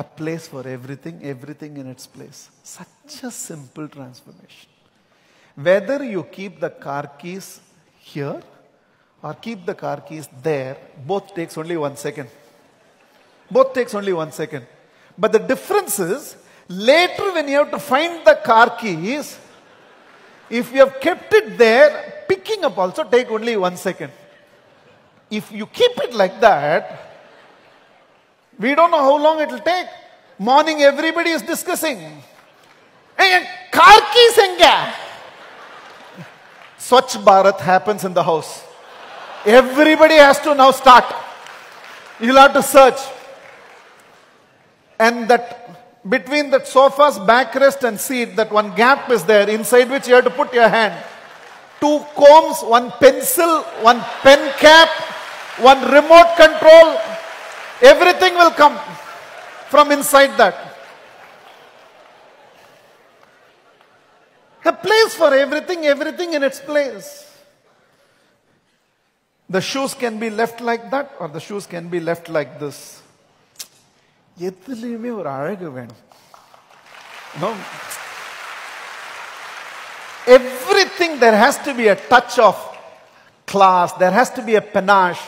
A place for everything, everything in its place. Such a simple transformation. Whether you keep the car keys here or keep the car keys there, both takes only one second. Both takes only one second. But the difference is, later when you have to find the car keys, if you have kept it there, picking up also take only one second. If you keep it like that, we don't know how long it will take. Morning everybody is discussing. Hey, car keys enga? Swachh Bharat happens in the house. Everybody has to now start. You'll have to search. And that between that sofa's backrest and seat, that one gap is there inside which you have to put your hand. Two combs, one pencil, one pen cap, one remote control. Everything will come from inside that. A place for everything, everything in its place. The shoes can be left like that or the shoes can be left like this. எதுலையுமே ஒரு அழகு வேணும் No. Everything there has to be a touch of class, there has to be a panache.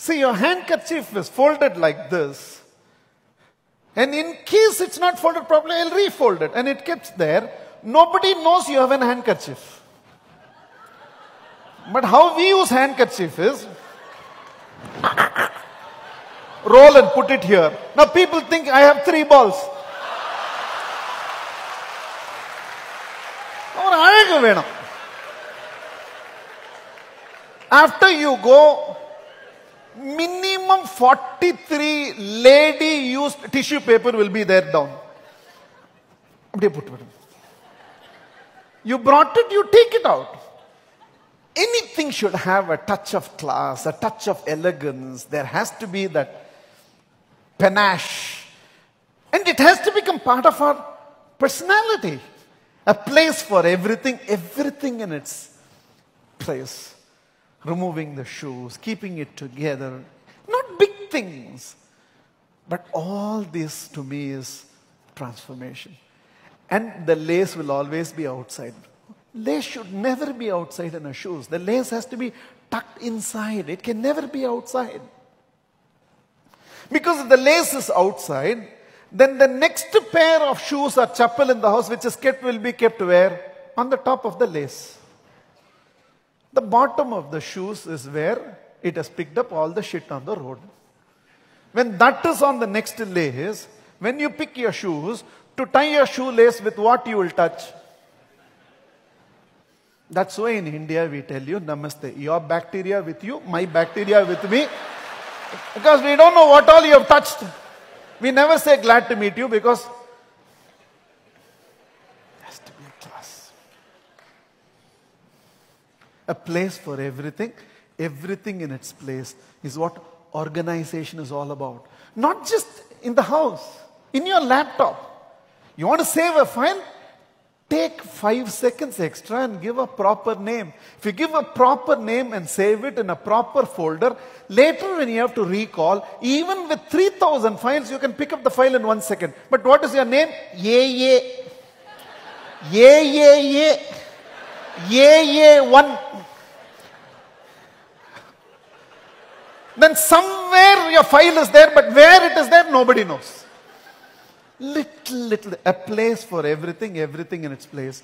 See, your handkerchief is folded like this. And in case it's not folded properly, I'll refold it. And it keeps there. Nobody knows you have a handkerchief. But how we use handkerchief is roll and put it here. Now people think I have three balls. After you go minimum 43 lady used tissue paper will be there down. You brought it, you take it out. Anything should have a touch of class, a touch of elegance. There has to be that panache. And it has to become part of our personality. A place for everything, everything in its place removing the shoes, keeping it together. Not big things, but all this to me is transformation. And the lace will always be outside. Lace should never be outside in a shoes. The lace has to be tucked inside. It can never be outside. Because if the lace is outside, then the next pair of shoes or chappal in the house which is kept will be kept where? On the top of the lace. The bottom of the shoes is where it has picked up all the shit on the road. When that is on the next lace, when you pick your shoes, to tie your shoelace with what you will touch. That's why in India we tell you, Namaste. Your bacteria with you, my bacteria with me. Because we don't know what all you have touched. We never say glad to meet you because has to be a class. A place for everything, everything in its place is what organization is all about. Not just in the house, in your laptop. You want to save a file? Take five seconds extra and give a proper name. If you give a proper name and save it in a proper folder, later when you have to recall, even with 3000 files, you can pick up the file in one second. But what is your name? Yeah, yeah. Yeah, yeah, yeah. Yeah, yeah, one. Then somewhere your file is there, but where it is there, nobody knows. Little, little, a place for everything, everything in its place.